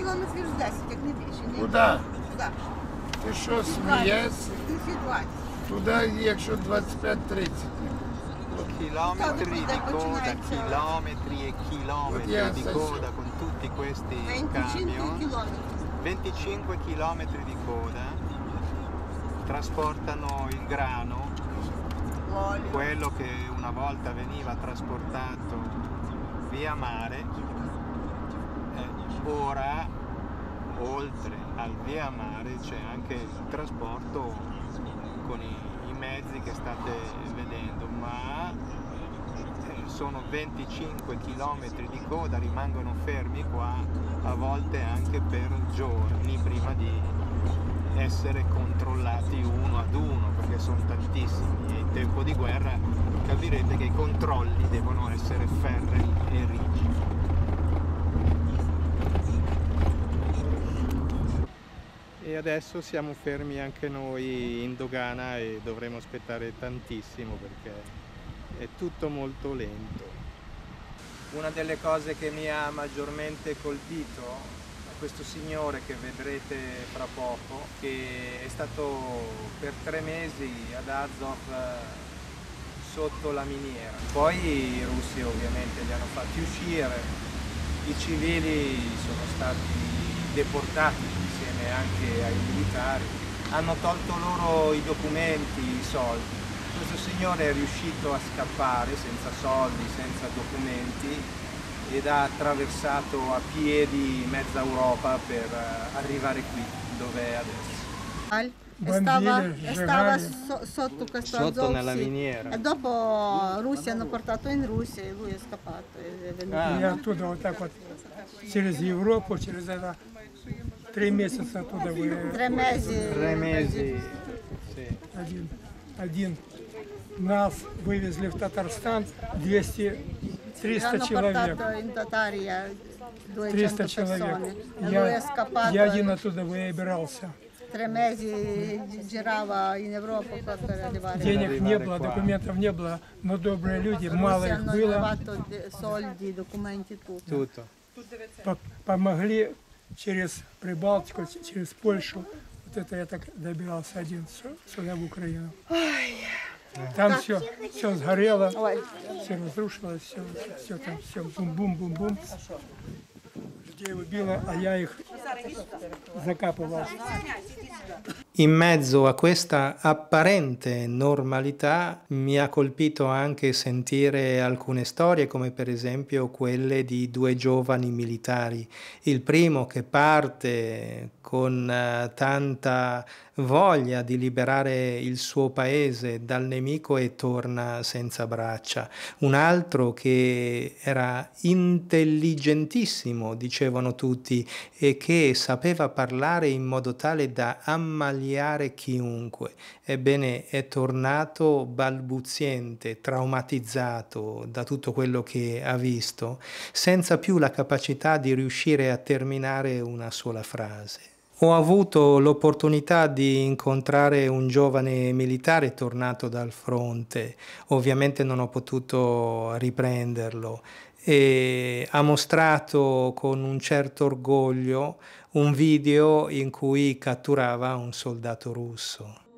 кілометрів з 10, як не більше. Ні? Куди? Сюди. Ти що смієшся? Тільки 20. Туди, якщо 25-30. Chilometri di coda, Починається. chilometri e chilometri Oddio, di senso- coda con tutti questi 25 camion. кілометрів. 25 km di coda trasportano il grano, Лолі. quello che una volta veniva trasportato via mare, eh, ora oltre al via mare c'è anche il trasporto con i, i mezzi che state vedendo, ma eh, sono 25 km di coda, rimangono fermi qua a volte anche per giorni prima di essere controllati uno ad uno perché sono tantissimi e in tempo di guerra capirete che i controlli devono essere ferrei e rigidi. E adesso siamo fermi anche noi in dogana e dovremo aspettare tantissimo perché è tutto molto lento. Una delle cose che mi ha maggiormente colpito è questo signore che vedrete fra poco, che è stato per tre mesi ad Azov eh, sotto la miniera. Poi i russi ovviamente li hanno fatti uscire, i civili sono stati deportati insieme anche ai militari, hanno tolto loro i documenti, i soldi. Questo signore è riuscito a scappare senza soldi, senza documenti ed ha attraversato a piedi mezza Europa per eh, arrivare qui dove è adesso. Stava, Bambini, stava Жигари. so- sotto questo Sotto Azov, nella sì. miniera. E dopo Russia hanno portato in Russia e lui è scappato. È venuto. Ah. И оттуда вот так вот через Европу, через это Три месяца оттуда вы... Тремези. Тремези. Один. Один. Нас вывезли в Татарстан 200, 300 человек. 300 человек. Я, я один оттуда выбирался. Денег не было, документов не было, но добрые люди, мало их было. Помогли через Прибалтику, через Польшу. Вот это я так добирался один сюда, в Украину. Там все, все сгорело, Ой, все разрушилось, все, все там, все бум-бум-бум-бум. Людей убило, а я их. In mezzo a questa apparente normalità mi ha colpito anche sentire alcune storie come per esempio quelle di due giovani militari. Il primo che parte con eh, tanta voglia di liberare il suo paese dal nemico e torna senza braccia. Un altro che era intelligentissimo, dicevano tutti, e sapeva parlare in modo tale da ammaliare chiunque. Ebbene, è tornato balbuziente, traumatizzato da tutto quello che ha visto, senza più la capacità di riuscire a terminare una sola frase. Ho avuto l'opportunità di incontrare un giovane militare tornato dal fronte, ovviamente non ho potuto riprenderlo e ha mostrato con un certo orgoglio un video in cui catturava un soldato russo.